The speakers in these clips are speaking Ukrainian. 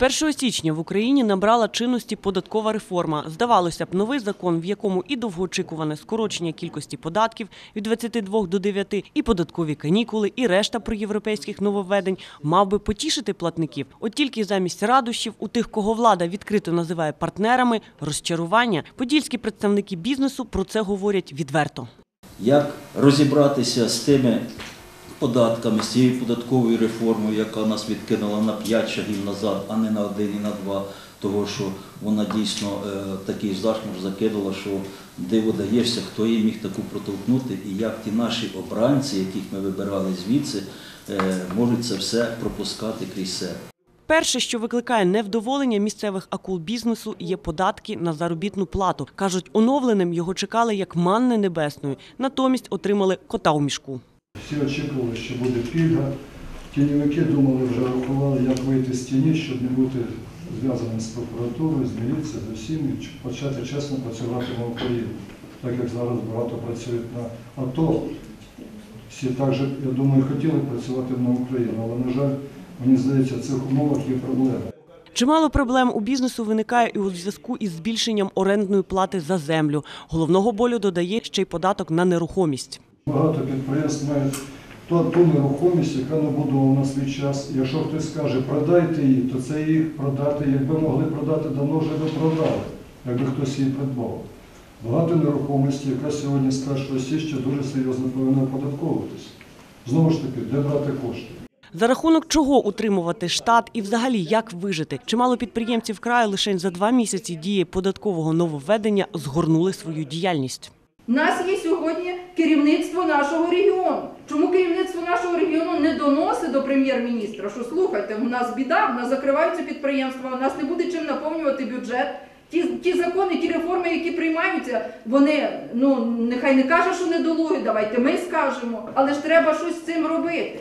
З 1 січня в Україні набрала чинності податкова реформа. Здавалося б, новий закон, в якому і довгоочікуване скорочення кількості податків від 22 до 9, і податкові канікули, і решта проєвропейських нововведень мав би потішити платників. От тільки замість радощів у тих, кого влада відкрито називає партнерами, розчарування. Подільські представники бізнесу про це говорять відверто. Як розібратися з тими податками, з цією податковою реформою, яка нас відкинула на 5 шагів назад, а не на один і на два, того що вона дійсно е, такий зашмор закинула, що диво даєшся, хто їй міг таку протолкнути, і як ті наші обранці, яких ми вибирали звідси, е, можуть це все пропускати крізь себе. Перше, що викликає невдоволення місцевих акул бізнесу, є податки на заробітну плату. кажуть, оновленим його чекали як манни небесної, натомість отримали кота у мішку. Всі очікували, що буде пільга. Тіньовики думали, вже рахували, як вийти з тіні, щоб не бути зв'язаним з прокуратурою, з міліцією, з усім і почати чесно працювати на Україну. Так як зараз багато працюють на АТО. Всі також, я думаю, хотіли працювати на Україну, але, на жаль, мені здається, в цих умовах є проблеми. Чимало проблем у бізнесу виникає і у зв'язку із збільшенням орендної плати за землю. Головного болю додає ще й податок на нерухомість. Багато підприємств мають ту, ту нерухомість, яка набудована на свій час. Якщо хтось скаже, продайте її, то це їх продати. Якби могли продати, давно вже би продали, якби хтось її придбав. Багато нерухомості, яка сьогодні з 1 січня дуже серйозно повинна оподатковуватися. Знову ж таки, де брати кошти? За рахунок чого утримувати штат і взагалі як вижити? Чимало підприємців краю лише за два місяці дії податкового нововведення згорнули свою діяльність. У нас є сьогодні керівництво нашого регіону. Чому керівництво нашого регіону не доносить до прем'єр-міністра? Що слухайте, у нас біда, у нас закриваються підприємства, у нас не буде чим наповнювати бюджет. Ті, ті закони, ті реформи, які приймаються, вони ну нехай не каже, що недолугі, давайте ми скажемо, але ж треба щось з цим робити.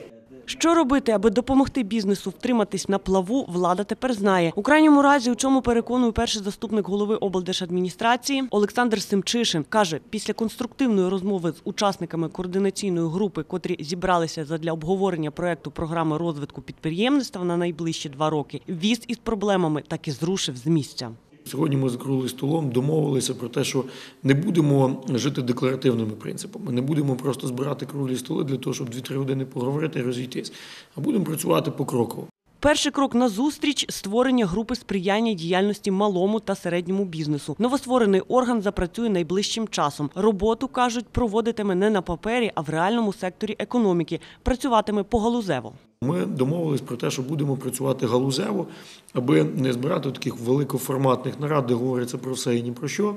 Що робити, аби допомогти бізнесу втриматись на плаву, влада тепер знає. У крайньому разі, у чому переконує перший заступник голови облдержадміністрації Олександр Семчишин, каже, після конструктивної розмови з учасниками координаційної групи, котрі зібралися задля обговорення проекту програми розвитку підприємництва на найближчі два роки, віз із проблемами так і зрушив з місця. Сьогодні ми з круглим столом домовилися про те, що не будемо жити декларативними принципами, не будемо просто збирати круглі столи для того, щоб 2-3 години поговорити і розійтись, а будемо працювати покроково. Перший крок на зустріч створення групи сприяння діяльності малому та середньому бізнесу. Новостворений орган запрацює найближчим часом. Роботу кажуть, проводитиме не на папері, а в реальному секторі економіки. Працюватиме погалузево. Ми домовились про те, що будемо працювати галузево, аби не збирати таких великоформатних нарад, де говориться про все і ні про що.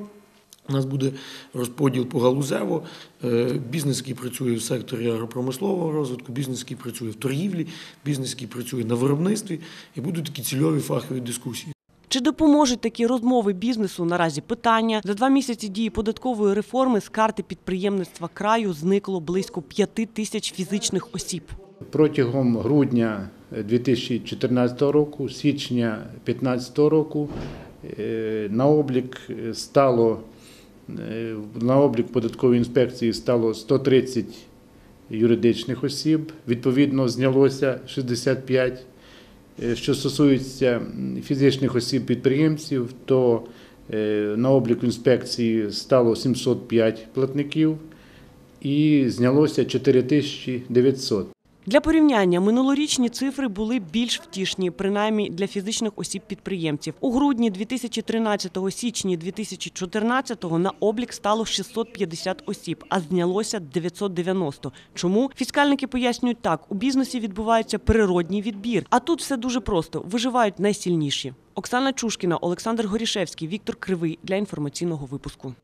У нас буде розподіл по галузево, Е, бізнес, який працює в секторі агропромислового розвитку, бізнес, який працює в торгівлі, бізнес, який працює на виробництві, і будуть такі цільові фахові дискусії. Чи допоможуть такі розмови бізнесу? Наразі питання за два місяці дії податкової реформи з карти підприємництва краю зникло близько п'яти тисяч фізичних осіб. Протягом грудня 2014 року, січня 2015 року е, на облік стало е, на облік податкової інспекції стало 130 юридичних осіб. Відповідно, знялося 65. Е, Що стосується фізичних осіб підприємців, то е, на облік інспекції стало 705 платників і знялося 4900. Для порівняння минулорічні цифри були більш втішні, принаймні для фізичних осіб-підприємців. У грудні 2013-го, січні 2014-го на облік стало 650 осіб, а знялося 990. Чому? Фіскальники пояснюють так, у бізнесі відбувається природній відбір, а тут все дуже просто, виживають найсильніші. Оксана Чушкіна, Олександр Горішевський, Віктор Кривий для інформаційного випуску.